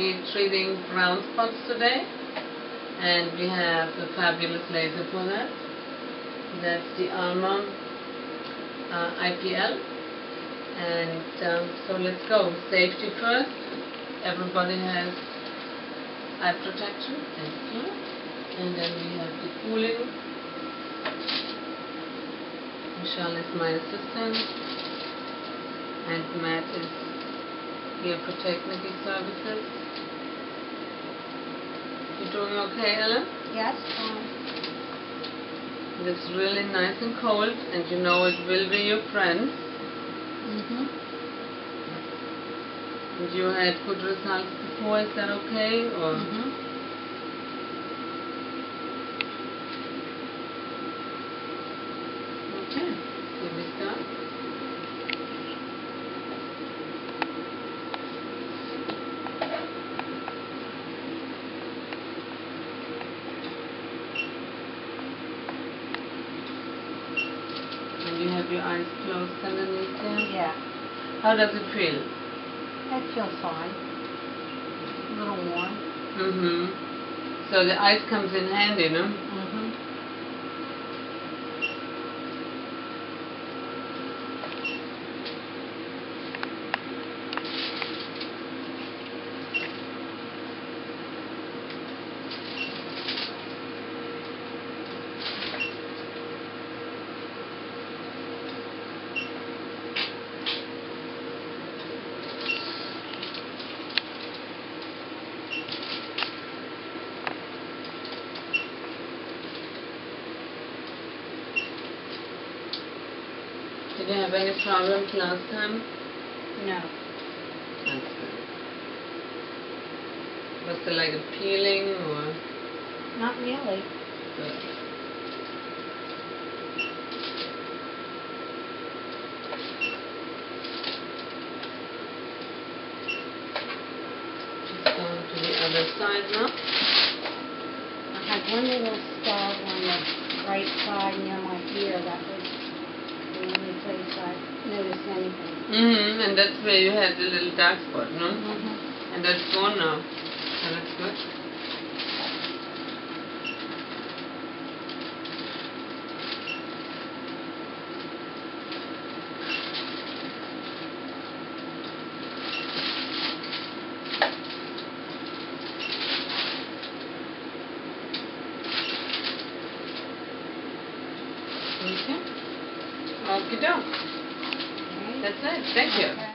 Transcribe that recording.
be treating brown spots today. And we have a fabulous laser for that. That's the Alma uh, IPL. And um, so let's go. Safety first. Everybody has eye protection. Thank you. And then we have the cooling. Michelle is my assistant. And Matt is here for technical services. You doing okay, Ellen? Yes, um, It's really nice and cold, and you know it will be your friend. mhm. And you had good results before, is that okay? Or Mhm. okay, here we start. Your eyes closed underneath there. Yeah, How does it feel? that feels fine. A little warm. Mm-hmm. So the ice comes in handy, no? Mhm. Did you have any problems last time? No. That's good. Was there like a peeling or? Not really. Good. Just going to the other side now. I had one little scar on the right side near my ear. That was the I noticed anything. Mm-hmm. And that's where you had the little dark spot, no? Mhm. And that's gone now. So that's good. Okay. Okie doke. Okay. That's it. Thank you.